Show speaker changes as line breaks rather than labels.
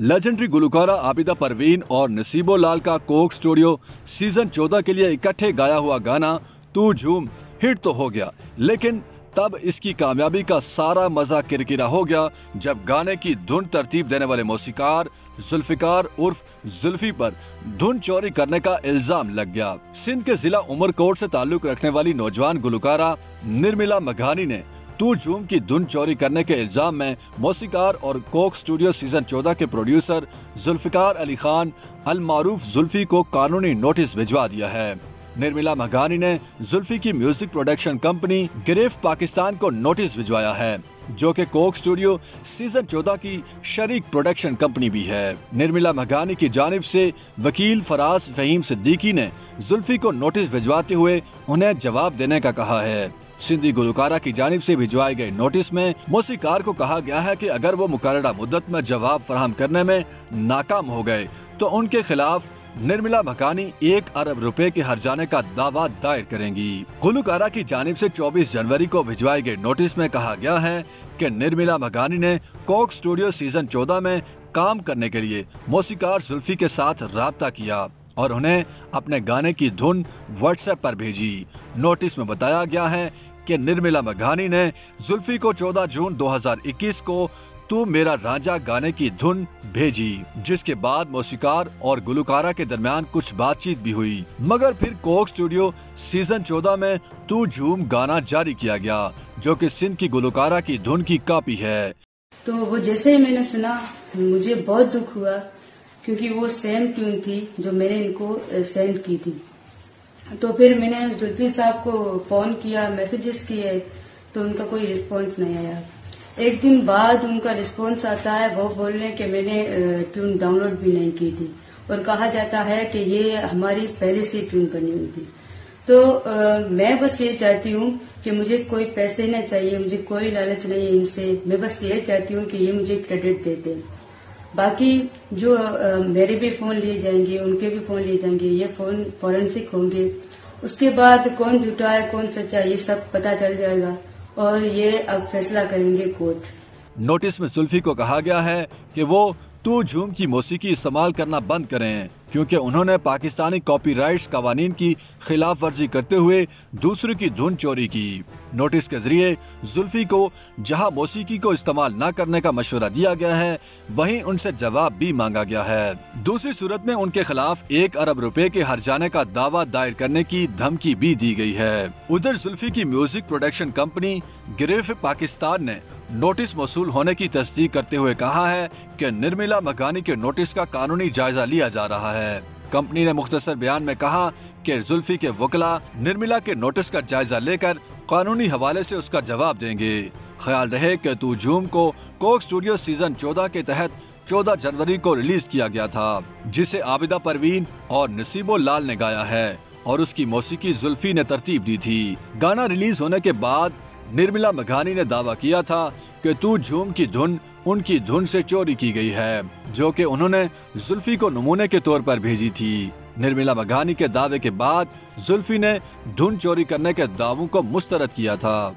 Legendary Gulkara Abida Parveen और नसीबो लाल का Coke studio season 14 के लिए इकट्ठे गाया हुआ गाना तू झूम हिट तो हो गया। लेकिन तब इसकी कामयाबी का सारा मज़ा किरकिरा हो गया जब गाने की धुन तरतीब देने वाले मौसीकार, जुल्फिकार उर्फ़ जुल्फी पर धुन चोरी करने का इल्ज़ाम लग गया। सिंध के जिला उमरकोट से ताल्लुक रखने वाली नौजवान गुलकारा, निर्मिला मघानी ने तू झूम की धुन चोरी करने के इल्ज़ाम में मौसीकार और कोक स्टूडियो सीज़न 14 के प्रोड्यूसर जुल्फिकार अली खान, अलमारूफ जुल्फी को कानूनी नोटिस भिजवा दिया है। निर्मिला मघानी ने जुल्फी की music production company Giraffe Pakistan को नोटिस भिजवाया है, जो कि कोक स्टूडियो सीज़न 14 की शरीक प्रोडक्शन कंपनी भी है। निर्मिला मघानी की जानब से वकील फराज फहीम सिद्दीकी ने जुल्फी को नोटिस भिजवाते हुए उन्हें जवाब देने का कहा है। सिंधी गुलकारा की जानब से भिजवाए गए नोटिस में मौसीकार को कहा गया है कि अगर वो मुकर मुद्दत में जवाब फराहम करने में नाकाम हो गए तो उनके खिलाफ निर्मला मकानी एक अरब रुपए के हर जाने का दावा दायर करेंगी। गुलकारा की जानब से 24 जनवरी को भिजवाए गए नोटिस में कहा गया है कि निर्मला मकानी ने कोक स्टूडियो सीज़न 14 में काम करने के लिए मौसीकार जुल्फी के साथ रबता किया और उन्हें अपने गाने की धुन व्हाट्सएप पर भेजी। नोटिस में बताया गया है कि निर्मला मघानी ने जुल्फी को 14 जून 2021 को तू मेरा राजा गाने की धुन भेजी, जिसके बाद मौसीकार और गुलकारा के दरमियान कुछ बातचीत भी हुई। मगर फिर कोक स्टूडियो सीज़न 14 में तू झूम गाना जारी किया गया, जो कि सिंध की गुलकारा की धुन की कॉपी है।
तो वो जैसे ही मैंने सुना, मुझे बहुत दुख हुआ, क्योंकि वो सेम ट्यून थी जो मैंने इनको सेंड की थी। तो फिर मैंने जुल्फी साहब को फ़ोन किया मैसेजेस किए तो उनका कोई रिस्पॉन्स नहीं आया। एक दिन बाद उनका रिस्पॉन्स आता है वो बोलने के मैंने ट्यून डाउनलोड भी नहीं की थी। और कहा जाता है कि ये हमारी पहले से ट्यून बनी हुई थी। तो आ, मैं बस ये चाहती हूँ कि मुझे कोई पैसे नहीं चाहिए मुझे कोई लालच नहीं है इनसे। मैं बस ये चाहती हूँ कि ये मुझे क्रेडिट देते बाकी जो आ, मेरे भी फ़ोन लिए जाएँगे उनके भी फ़ोन लिए जाएँगे ये फ़ोन फॉरेंसिक होंगे। उसके बाद कौन झूठा है कौन सच्चा ये सब पता चल जाएगा। और ये अब फैसला करेंगे कोर्ट।
नोटिस में सुल्फी को कहा गया है कि वो तू झूम की मौसीकी इस्तेमाल करना बंद करें, क्योंकि उन्होंने पाकिस्तानी कॉपीराइट्स कवानीन की खिलाफ वर्जी करते हुए दूसरे की धुन चोरी की। नोटिस के ज़रिए जुल्फी को, जहाँ मौसीकी को इस्तेमाल न करने का मशवरा दिया गया है, वहीं उनसे जवाब भी मांगा गया है। दूसरी सूरत में उनके खिलाफ एक अरब रुपए के हर जाने का दावा दायर करने की धमकी भी दी गई है। उधर जुल्फी की music production company Giraffe Pakistan ने नोटिस मौसूल होने की तस्दीक करते हुए कहा है कि निर्मिला मकानी के नोटिस का कानूनी जायजा लिया जा रहा है। कंपनी ने मुख्तसर बयान में कहा कि जुल्फी के वकला निर्मिला के नोटिस का जायजा लेकर कानूनी हवाले से उसका जवाब देंगे। ख्याल रहे कि तू झूम को कोक स्टूडियो सीज़न 14 के तहत 14 जनवरी को रिलीज़ किया गया था, जिसे आबिदा परवीन और नसीबो लाल ने गाया है और उसकी मौसीकी जुल्फी ने तरतीब दी थी। गाना रिलीज़ होने के बाद निर्मला मघानी ने दावा किया था कि तू झूम की धुन उनकी धुन से चोरी की गई है, जो कि उन्होंने जुल्फी को नमूने के तौर पर भेजी थी। निर्मिला मघानी के दावे के बाद जुल्फी ने धुन चोरी करने के दावों को मुस्तरद किया था।